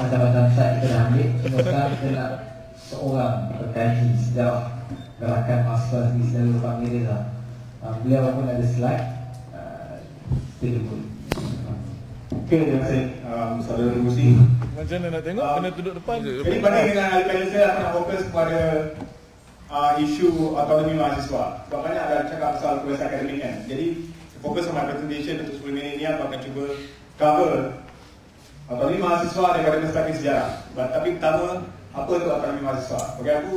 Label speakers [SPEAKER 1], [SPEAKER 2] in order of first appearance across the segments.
[SPEAKER 1] macam-macam site kita dah ambil sekarang kita nak seorang berkaji sejarah gerakan mahasiswa sendiri selalu panggil dia lah uh, Beliau pun ada slide uh, Stay dulu
[SPEAKER 2] Okay, terima kasih um, Saudara Rusi
[SPEAKER 3] Macam mana nak tengok?
[SPEAKER 2] Ah.
[SPEAKER 3] Kena duduk depan.
[SPEAKER 2] Jadi banding dengan ahli panel saya akan fokus kepada uh, isu autonomi mahasiswa Sebab banyak ada cakap pasal kuasa akademik kan Jadi fokus on my presentation untuk 10 minit ni aku akan cuba cover Autonomi mahasiswa daripada perspektif sejarah But, Tapi pertama, apa itu autonomi mahasiswa? Bagi aku,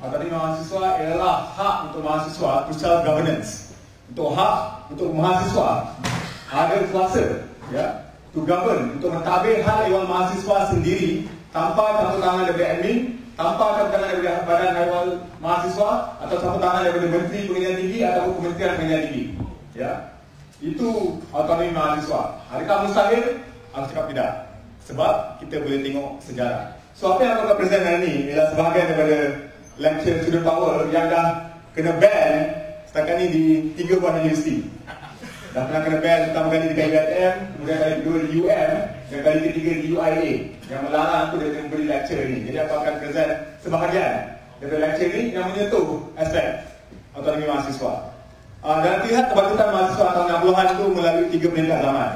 [SPEAKER 2] autonomi mahasiswa ialah hak untuk mahasiswa to self-governance Untuk hak untuk mahasiswa ada kuasa ya, to govern, untuk mentadbir hal ehwal mahasiswa sendiri tanpa campur tangan daripada admin, tanpa campur tangan daripada badan ehwal mahasiswa atau campur tangan daripada Menteri Pengajian Tinggi atau Kementerian Pengajian Tinggi. Ya. Itu autonomi mahasiswa. Adakah mustahil? Aku cakap tidak. Sebab kita boleh tengok sejarah. So apa yang aku akan present hari ini ialah sebahagian daripada lecture student power yang dah kena ban setakat ni di tiga buah universiti. Dah pernah kena ban pertama kali di KBM, kemudian kali kedua di UM, dan kali ketiga di UIA yang melarang aku dari memberi lecture ini. Jadi aku akan present sebahagian daripada lecture ini yang menyentuh aspek autonomi mahasiswa. Uh, dan lihat kebangkitan mahasiswa tahun 60-an itu melalui tiga peringkat zaman.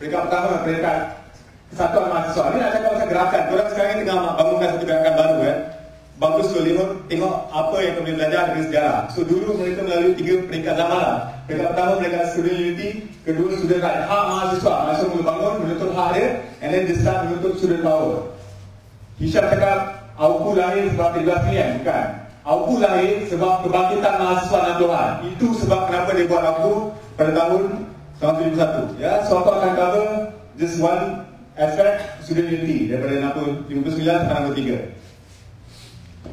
[SPEAKER 2] Peringkat pertama, peringkat kesatuan mahasiswa. Ini nak cakap pasal gerakan. Orang sekarang ini tengah bangunkan satu gerakan baru kan. Bagus tu tengok, tengok apa yang kami belajar dari sejarah. So dulu mereka melalui tiga peringkat zaman lah. Peringkat pertama peringkat student unity, kedua student right. Hak mahasiswa, mahasiswa mula bangun, menuntut hak dia, and then dia start menuntut student power. Hisham cakap, Auku lahir sebab 13 milian, bukan. Auku lahir sebab kebangkitan mahasiswa 60-an. Itu sebab kenapa dia buat Auku pada tahun tahun 71. Ya, so aku akan cover just one aspect student unity daripada 59 sampai 63.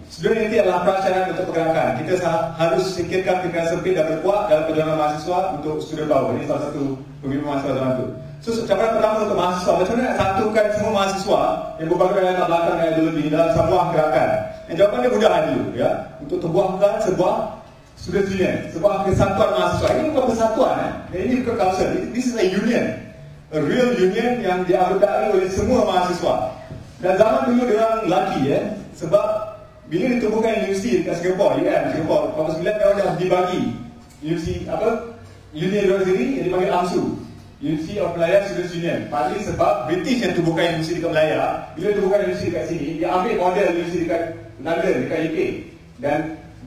[SPEAKER 2] Student unity adalah prasyarat untuk pergerakan. Kita harus singkirkan fikiran sempit dan berkuat dalam perjuangan mahasiswa untuk student power. Ini salah satu pemimpin mahasiswa zaman itu. So, cabaran pertama untuk mahasiswa, macam mana satukan semua mahasiswa yang berbagai latar belakang dan ideologi dalam sebuah gerakan? Dan jawapannya mudah dulu, ya. Untuk terbuahkan sebuah student union, sebuah kesatuan mahasiswa. Ini bukan persatuan, eh. ini bukan council. This is a union. A real union yang dianggap oleh semua mahasiswa. Dan zaman dulu dia orang lelaki, ya. Sebab bila ditemukan universiti dekat Singapore, UM, Singapore, 49 tahun dah dibagi universiti apa? Union dia sendiri yang dipanggil AMSU. University of Malaya Students Union. Partly sebab British yang tubuhkan universiti dekat Malaya. Bila tubuhkan universiti dekat sini, dia ambil model universiti dekat London, dekat UK. Dan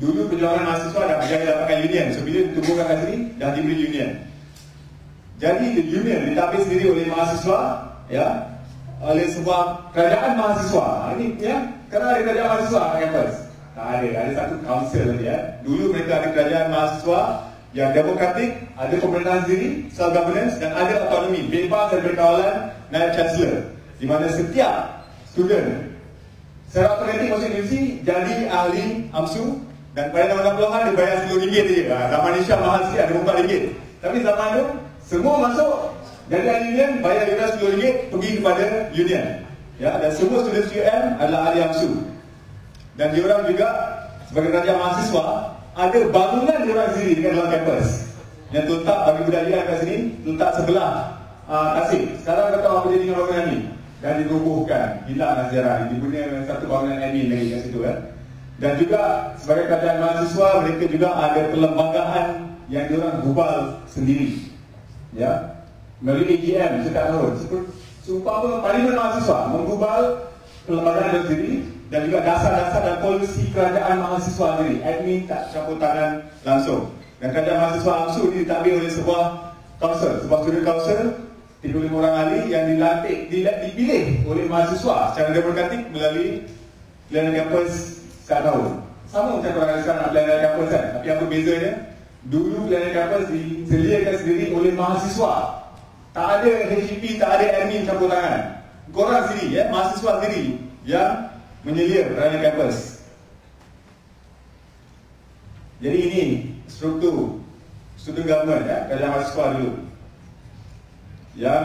[SPEAKER 2] dulu perjuangan mahasiswa dah berjaya dapatkan union. So bila ditubuhkan kat sini, dah diberi union. Jadi the union ditapis sendiri oleh mahasiswa, ya, oleh sebuah kerajaan mahasiswa. Ini ya, kerana ada kerajaan mahasiswa kat kampus. Tak ada, ada satu council. Ya. Dulu mereka ada kerajaan mahasiswa yang demokratik, ada pemerintahan sendiri, self governance dan ada autonomi, bebas dari perkawalan naib chancellor. Di mana setiap student secara otomatik masuk universiti jadi ahli AMSU dan pada tahun 60-an dia bayar RM10 saja. Ha, zaman Isya mahal sikit ada RM4. Tapi zaman tu semua masuk. Jadi ahli union bayar dia RM10 pergi kepada union. Ya, dan semua student UM adalah ahli AMSU. Dan diorang juga sebagai raja mahasiswa ada bangunan di orang sendiri dekat dalam kampus. Yang letak bagi budaya kat sini letak sebelah uh, tasik. Sekarang kata apa jadi dengan bangunan ni. Dan dirubuhkan hilanglah sejarah ini punya satu bangunan admin lagi kat situ kan. Dan juga sebagai kerajaan mahasiswa mereka juga ada perlembagaan yang diorang hubal sendiri ya melalui AGM setiap tahun seumpama parlimen mahasiswa menghubal perlembagaan itu sendiri dan juga dasar-dasar dan polisi kerajaan mahasiswa sendiri. Admin tak campur tangan langsung. Dan kerajaan mahasiswa langsung ini ditambah oleh sebuah council, sebuah student council, 35 orang ahli yang dilantik, dipilih oleh mahasiswa secara demokratik melalui pilihan kampus setiap tahun. Sama macam orang sekarang nak pilihan kampus kan, tapi apa bezanya? Dulu pilihan kampus disediakan sendiri oleh mahasiswa. Tak ada HCP, tak ada admin campur tangan. Korang sendiri, ya, mahasiswa sendiri yang menyelia kerana kampus. Jadi ini struktur student government ya, kerajaan mahasiswa dulu yang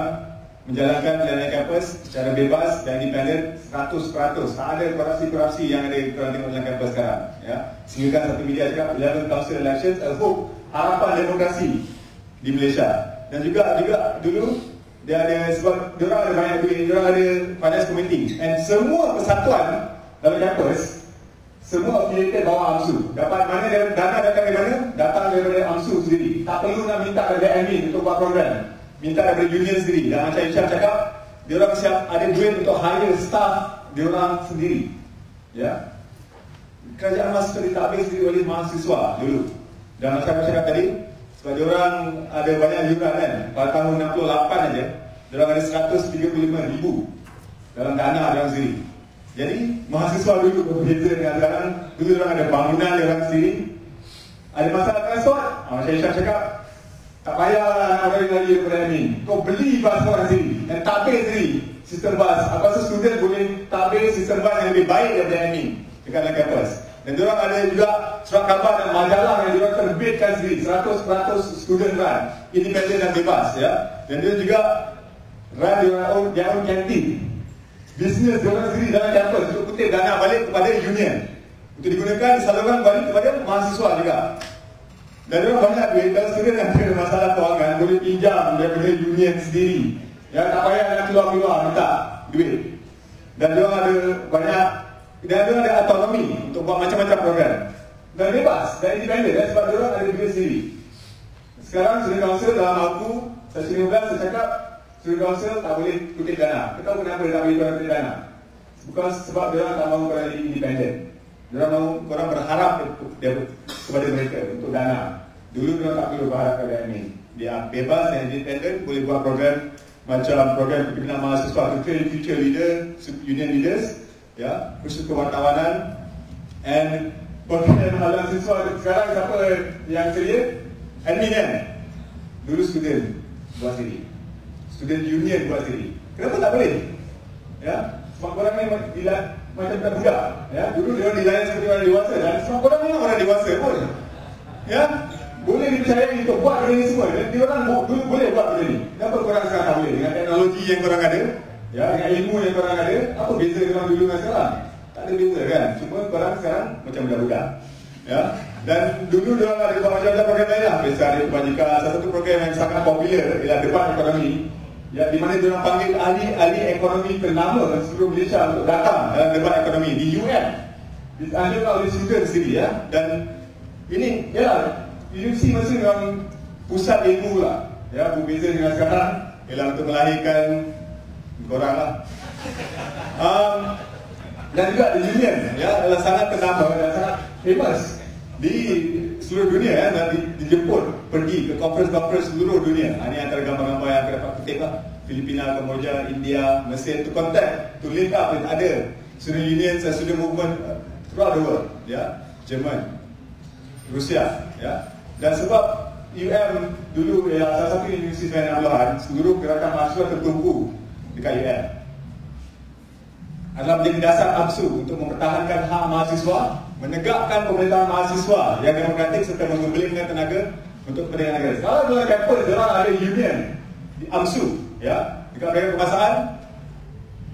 [SPEAKER 2] menjalankan pilihan kampus secara bebas dan independen 100%. Tak ada korupsi-korupsi yang ada korang tengok dalam kampus sekarang. Ya. Sehingga satu media cakap 11 council elections a hope harapan demokrasi di Malaysia. Dan juga juga dulu dia ada sebab dia orang ada banyak duit, dia orang ada finance committee and semua persatuan dalam campus semua affiliated bawah AMSU. Dapat mana dia, dana datang dari mana? Datang daripada AMSU sendiri. Tak perlu nak minta daripada admin untuk buat program. Minta daripada union sendiri. Dan macam Isyam cakap, dia orang siap ada duit untuk hire staff dia orang sendiri. Ya. Kerajaan mahasiswa ditabir sendiri oleh mahasiswa dulu. Dan macam saya cakap tadi, sebab dia orang ada banyak yuran kan. Pada tahun 68 aja, dia orang ada 135 ribu dalam dana dia orang sendiri. Jadi mahasiswa dulu berbeza dengan sekarang. Dulu dia orang ada bangunan dia orang sendiri. Ada masalah transport? Ah, macam Isyam cakap, tak payah nak bagi lagi kepada admin. Kau beli orang sendiri dan tabir sendiri sistem bas. Apa tu student boleh tabir sistem bas yang lebih baik daripada admin dekat dalam campus. Dan diorang ada juga surat khabar dan majalah yang diorang terbitkan sendiri. 100% student run independen dan bebas ya. Dan dia juga run diorang own, their own canteen. Bisnes diorang sendiri dalam campus. Untuk kutip dana balik kepada union Untuk digunakan disalurkan balik kepada mahasiswa juga. Dan diorang banyak duit. Kalau student yang ada masalah kewangan Boleh pinjam daripada union sendiri Ya tak payah nak keluar-keluar minta duit. Dan diorang ada banyak dia ada autonomi untuk buat macam-macam program. Dan bebas dan independen dan sebab dia ada duit sendiri. Sekarang Student Council dalam aku sesi 15 saya cakap Student Council tak boleh kutip dana. Kita kenapa dia tak boleh kutip dana. Bukan sebab dia tak mahu jadi independen dia mahu korang berharap dia, kepada mereka untuk dana. Dulu dia tak perlu berharap kepada ini dia bebas dan independen boleh buat program macam program pimpinan mahasiswa train future leader union leaders ya, khusus kewartawanan and program halang siswa sekarang siapa yang sedia? Admin kan? Dulu student buat sendiri. Student union buat sendiri. Kenapa tak boleh? Ya, sebab korang ni bila macam tak budak. Ya, dulu dia orang dilayan seperti orang dewasa dan sebab korang memang orang dewasa pun. Ya, boleh dipercayai untuk buat benda ni semua. Dan dia orang dulu boleh buat benda ni. Kenapa korang sekarang tak boleh? Dengan teknologi yang korang ada, Ya, dengan ilmu yang korang ada, apa beza dengan dulu dengan sekarang? Tak ada beza kan? Cuma korang sekarang macam budak-budak. Ya. Dan dulu dia orang ada macam-macam program lain lah. Biasa ada kebajikan. Salah satu program yang sangat popular ialah debat ekonomi. Ya, di mana dia orang panggil ahli-ahli ekonomi ternama seluruh Malaysia untuk datang dalam debat ekonomi di UN. Dianjurkan oleh student sendiri ya. Dan ini, ya, universiti masih memang pusat ilmu lah. Ya, berbeza dengan sekarang. Ialah untuk melahirkan korang lah. Um, dan juga di union ya adalah sangat ternama dan sangat famous di seluruh dunia ya dan di, dijemput pergi ke conference-conference seluruh dunia. Ha, ini antara gambar-gambar yang dapat kutip lah. Filipina, Kamboja, India, Mesir to contact, to link up with other student unions and student movement uh, throughout the world ya. Jerman Rusia ya dan sebab UM dulu ya salah satu universiti yang Abdullah seluruh gerakan mahasiswa tertumpu dekat UM adalah menjadi dasar AMSU untuk mempertahankan hak mahasiswa menegakkan pemerintahan mahasiswa yang demokratik serta menggembelingkan tenaga untuk kepentingan negara. Kalau dalam kampus dalam ada union di AMSU ya, dekat mereka kebangsaan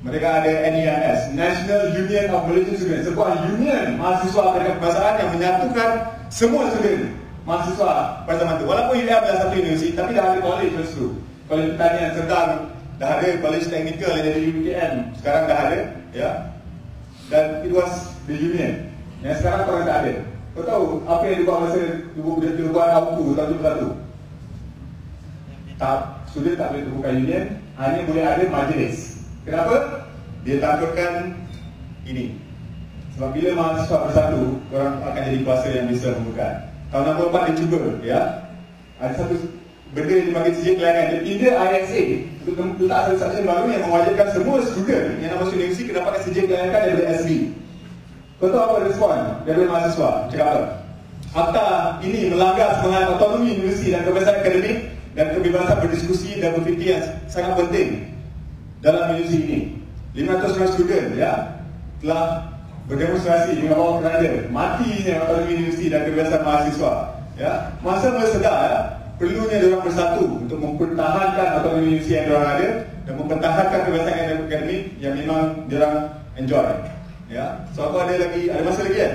[SPEAKER 2] mereka ada NEMS National Union of Malaysian Students. Sebuah union mahasiswa mereka kebangsaan yang menyatukan semua student mahasiswa pada zaman walaupun UM adalah satu universiti tapi dah ada college justru college pertanian sedang. Dah ada college technical yang dari UKM sekarang dah ada ya. Dan it was the union. Yang sekarang korang tak ada. Kau tahu apa yang dibuat masa dia dibuat aku tahun 71 tak sudah tak boleh terbuka union. Hanya boleh ada majlis. Kenapa? Dia takutkan ini. Sebab bila mahasiswa bersatu korang akan jadi kuasa yang bisa membuka tahun 64 dia cuba ya. Ada satu benda yang dipanggil sijil kelayangan dia pindah ISA untuk letak satu baru yang mewajibkan semua student yang nak masuk universiti kena dapatkan sijil kelayangan daripada SB kau tahu apa respon daripada mahasiswa? Cakap apa? Akta ini melanggar semangat otonomi universiti dan kebebasan akademik dan kebebasan berdiskusi dan berfikir yang sangat penting dalam universiti ini. 500 orang student ya telah berdemonstrasi dengan bawah keranda matinya otonomi universiti dan kebebasan mahasiswa ya masa mereka sedar ya perlunya diorang bersatu untuk mempertahankan atau universiti yang diorang ada dan mempertahankan kebebasan akademik yang memang diorang enjoy. Ya, so apa ada lagi? Ada masa lagi kan?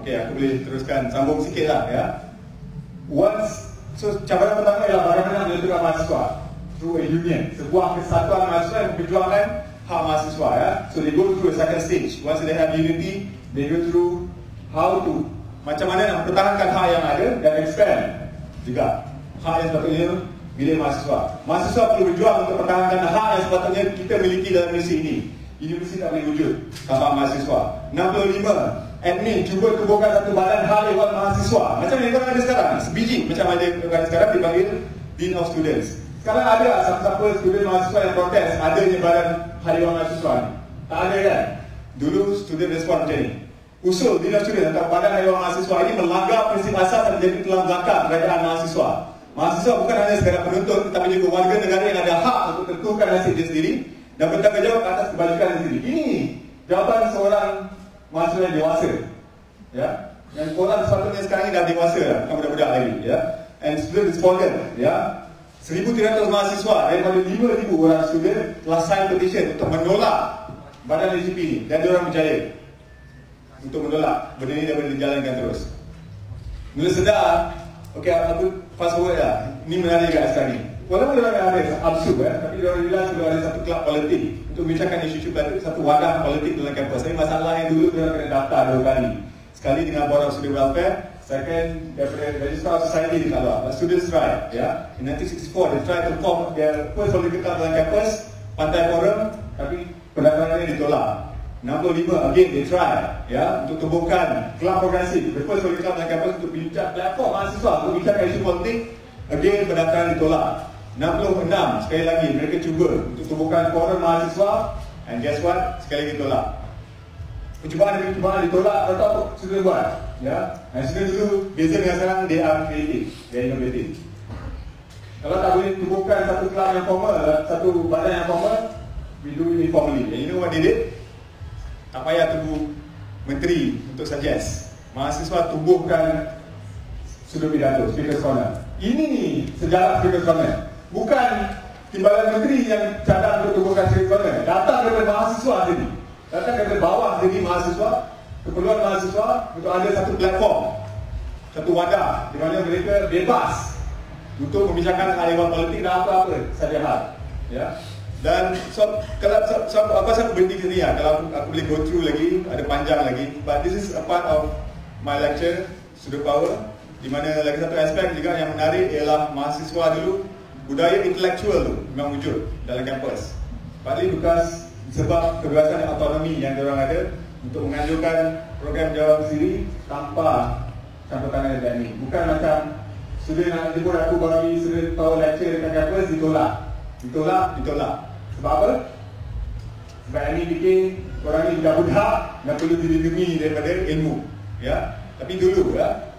[SPEAKER 2] Okey, aku boleh teruskan sambung sikit lah ya. Once, so cabaran pertama ialah bagaimana menentukan mahasiswa. through a union. Sebuah kesatuan mahasiswa yang memperjuangkan hak mahasiswa ya. So they go through a second stage. Once they have unity, they go through how to macam mana nak mempertahankan hak yang ada dan expand juga hak yang sepatutnya milik mahasiswa. Mahasiswa perlu berjuang untuk mempertahankan hak yang sepatutnya kita miliki dalam Malaysia ini. Universiti tak boleh wujud tanpa mahasiswa. 65 admin cuba tubuhkan satu badan hal ehwal mahasiswa. Macam yang korang ada sekarang, sebiji macam ada yang sekarang dipanggil Dean of Students. Sekarang ada siapa-siapa student mahasiswa yang protes adanya badan hal ehwal mahasiswa? Tak ada kan? Dulu student respon macam ni. Usul of Students atau badan hal ehwal mahasiswa ini melanggar prinsip asas yang menjadi tulang belakang kerajaan mahasiswa. Mahasiswa bukan hanya sekadar penuntut tetapi juga warga negara yang ada hak untuk tentukan nasib dia sendiri dan bertanggungjawab atas kebajikan dia sendiri. Ini jawapan seorang mahasiswa yang dewasa. Ya. Yang korang sepatutnya sekarang ini dah dewasa dah, bukan budak-budak lagi, ya. And student respondent, ya. 1300 mahasiswa daripada 5000 orang student telah sign petition untuk menolak badan DCP ini dan diorang berjaya untuk menolak benda ini dapat dijalankan terus. Mula sedar, okey aku fast forward lah. Ini menarik kat sekarang ni. Walaupun dia ada absurd eh, tapi dia orang bilang sudah ada satu kelab politik untuk membincangkan isu-isu politik, satu wadah politik dalam kampus. Tapi masalah yang dulu dia kena daftar dua kali. Sekali dengan Board of Student Welfare, second daripada Register of Society di keluar. Students right, ya. Yeah. In 1964, they try to form their first political dalam kampus, Pantai Forum, tapi pendaftarannya ditolak. 65, again they try, ya, untuk tumbuhkan kelab progresif, the first political dalam kampus untuk bincang platform mahasiswa untuk bincangkan isu politik, again pendaftaran ditolak. 66 sekali lagi mereka cuba untuk tumbuhkan forum mahasiswa and guess what sekali lagi tolak percubaan demi percubaan ditolak atau tahu sudah buat ya sudah dulu. Beza dengan sekarang they are creative. They innovative. Kalau tak boleh tumbuhkan satu kelab yang formal satu badan yang formal we do it informally. And you know what they did? Tak payah tunggu menteri untuk suggest. Mahasiswa tumbuhkan sudah pidato speaker corner. Ini sejarah speaker corner. Bukan timbalan menteri yang cadang untuk tumbuhkan sirkular Datang dari mahasiswa sini. Datang dari bawah sini mahasiswa Keperluan mahasiswa untuk ada satu platform Satu wadah di mana mereka bebas Untuk membincangkan hal politik dan apa-apa saja hal ya. Dan so, kalau so, so, apa saya berhenti sini ya, kalau aku, aku boleh go through lagi, ada panjang lagi. But this is a part of my lecture, Sudut Power, di mana lagi satu aspek juga yang menarik ialah mahasiswa dulu budaya intelektual tu memang wujud dalam kampus. Partly because sebab kebebasan dan autonomi yang diorang ada untuk menganjurkan program jawab sendiri tanpa campur tangan dan ini. Bukan macam sudah nak jemput aku bagi sudah tahu lecture dekat kampus ditolak. Ditolak, ditolak. Sebab apa? Sebab ini bikin orang ini budak-budak yang perlu dilindungi daripada ilmu. Ya, Tapi dulu ya,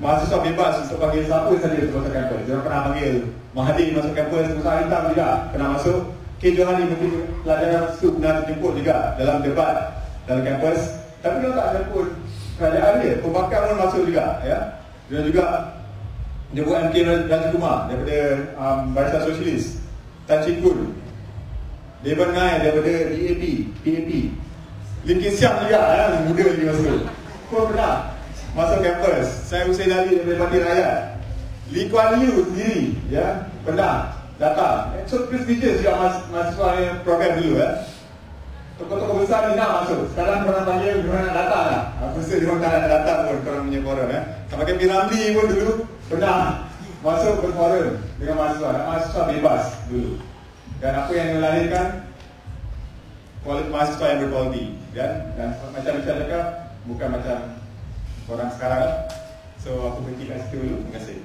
[SPEAKER 2] mahasiswa bebas untuk panggil siapa saja untuk masuk kampus. Dia pernah panggil Mahathir masuk kampus, Musa Hitam juga pernah masuk. K. Johani mungkin pelajaran itu pernah dijemput juga dalam debat dalam kampus. Tapi dia tak jemput kerajaan dia, pembakar pun masuk juga. ya. Dan juga dia buat MK Raja Kumar daripada um, Barisan Sosialis. Tan Chin Kun. Devan Ngai daripada DAP, PAP. Lim Kim Siang juga, ya, muda lagi masuk. Pun pernah masuk kampus. Saya Hussein Ali daripada Parti Rakyat. Lee Kuan Yew sendiri, ya, pernah datang. So prestigious juga mahasiswa program dulu, ya. Tokoh-tokoh besar ni nak masuk. Sekarang orang panggil dia nak datang lah. Aku rasa orang tak nak datang pun korang punya forum ya. Sama kan Piramli pun dulu pernah masuk ke forum dengan mahasiswa. Dan mahasiswa bebas dulu. Dan apa yang melahirkan kualitas mahasiswa yang berkualiti. Dan macam saya cakap, bukan macam orang sekarang So aku berhenti kat situ dulu Terima kasih